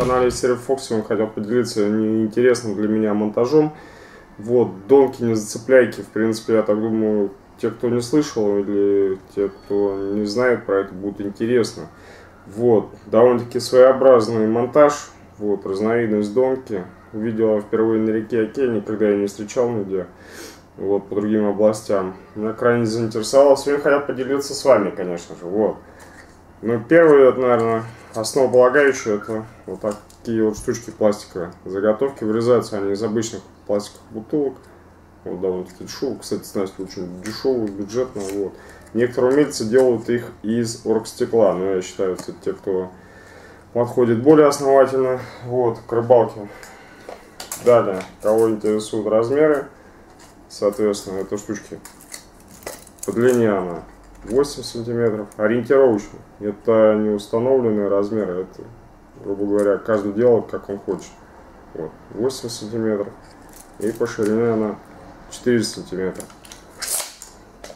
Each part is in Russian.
канале Серый Фокс. Сегодня хотел поделиться неинтересным для меня монтажом. Вот, донки не зацепляйки. В принципе, я так думаю, те, кто не слышал или те, кто не знает про это, будет интересно. Вот, довольно-таки своеобразный монтаж. Вот, разновидность донки. Увидел впервые на реке Оке, никогда я не встречал нигде. Вот, по другим областям. Меня крайне заинтересовало. Сегодня хотел поделиться с вами, конечно же. Вот. Ну, первый, наверное, основополагающий, это вот такие вот штучки пластиковые. Заготовки вырезаются они из обычных пластиковых бутылок. Вот довольно-таки дешево. Кстати, снасть очень дешевую, бюджетную. Вот. Некоторые умельцы делают их из оргстекла. Но я считаю, это те, кто подходит более основательно вот, к рыбалке. Далее, кого интересуют размеры, соответственно, это штучки по длине она 8 сантиметров, ориентировочно. Это не установленные размеры, это, грубо говоря, каждый делает, как он хочет. Вот, 8 сантиметров. И по ширине она 4 сантиметра.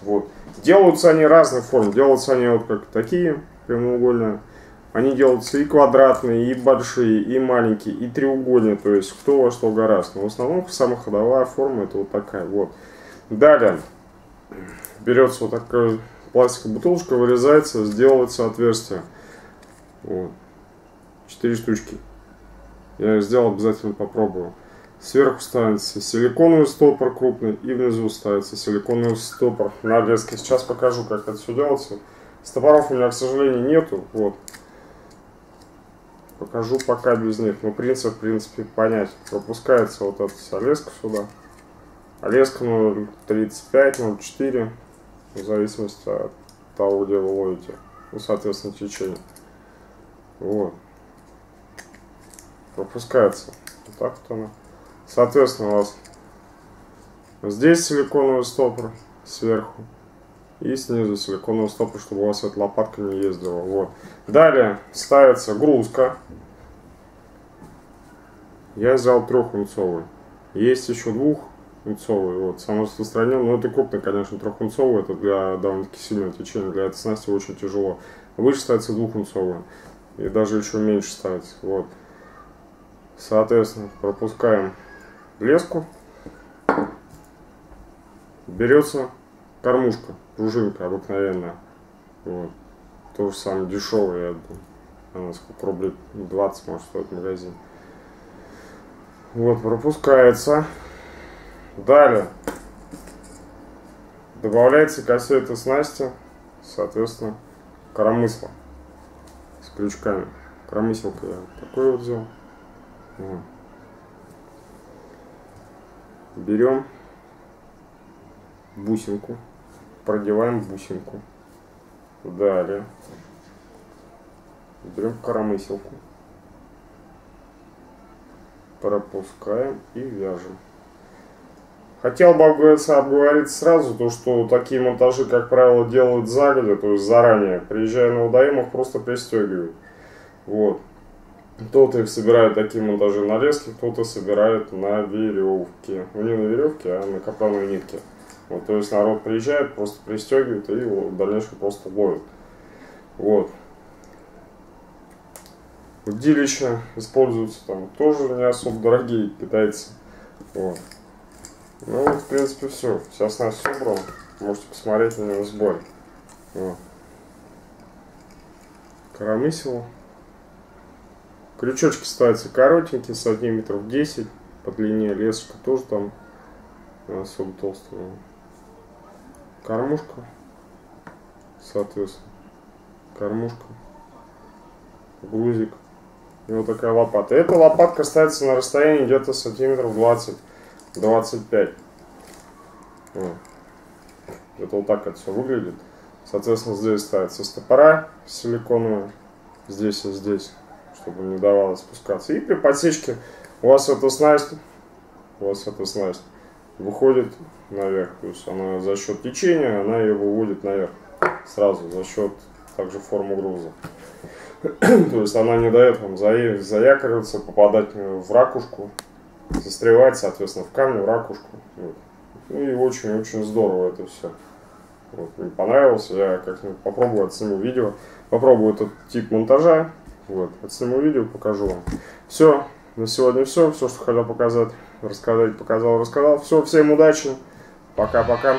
Вот. Делаются они разных форм. Делаются они вот как такие, прямоугольные. Они делаются и квадратные, и большие, и маленькие, и треугольные. То есть кто во что гораздо. Но в основном самая ходовая форма это вот такая. Вот. Далее берется вот такой пластиковая бутылочка вырезается, сделается отверстие. Вот. Четыре штучки. Я сделал, обязательно попробую. Сверху ставится силиконовый стопор крупный и внизу ставится силиконовый стопор на леске. Сейчас покажу, как это все делается. Стопоров у меня, к сожалению, нету. Вот. Покажу пока без них. Но принцип, в принципе, понять. Пропускается вот эта вся леска сюда. А леска 0,35, 0,4 в зависимости от того, где вы ловите. Ну, соответственно, течение. Вот. Пропускается. Вот так вот она. Соответственно, у вас здесь силиконовый стопор сверху. И снизу силиконовый стопор, чтобы у вас эта лопатка не ездила. Вот. Далее ставится грузка. Я взял трехунцовый. Есть еще двух трехунцовый. Вот, самый распространенный, но это крупный, конечно, трехунцовый, это для довольно-таки сильного течения, для этой снасти очень тяжело. Выше ставится двухунцовый, и даже еще меньше ставится. Вот. Соответственно, пропускаем леску. Берется кормушка, пружинка обыкновенная. Вот. То же самое дешевое, я думаю. Она сколько рублей? 20 может стоит в магазине. Вот, пропускается. Далее. Добавляется ко всей этой снасти, соответственно, коромысло с крючками. Коромыселка я такой вот взял. Берем бусинку, продеваем бусинку. Далее. Берем коромыселку. Пропускаем и вяжем. Хотел бы обговорить сразу то, что такие монтажи, как правило, делают загодя, то есть заранее. Приезжая на водоемах, просто пристегивают. Вот. Кто-то их собирает такие монтажи на леске, кто-то собирает на веревке. Ну не на веревке, а на капроновой нитке. Вот, то есть народ приезжает, просто пристегивает и в дальнейшем просто ловит. Вот. Удилища используются там тоже не особо дорогие китайцы. Вот. Ну вот, в принципе, все. Сейчас нас собрал. Можете посмотреть на него сбой. Вот. Коромысел. Крючочки ставятся коротенькие, сантиметров 10 по длине. Лесочка тоже там особо толстая. Кормушка. Соответственно. Кормушка. Грузик. И вот такая лопата. Эта лопатка ставится на расстоянии где-то сантиметров 20 25. Вот. Это вот так это все выглядит. Соответственно, здесь ставится стопора силиконовая. Здесь и здесь, чтобы не давало спускаться. И при подсечке у вас эта снасть, у вас эта снасть выходит наверх. То есть она за счет течения, она ее выводит наверх. Сразу, за счет также формы груза. То есть она не дает вам заякориваться, попадать в ракушку застревать, соответственно, в камне, в ракушку. Ну и очень-очень здорово это все. Вот, мне понравилось, я как-нибудь попробую, отсниму видео, попробую этот тип монтажа, Вот, отсниму видео, покажу вам. Все, на сегодня все. Все, что хотел показать, рассказать, показал, рассказал. Все, всем удачи. Пока-пока.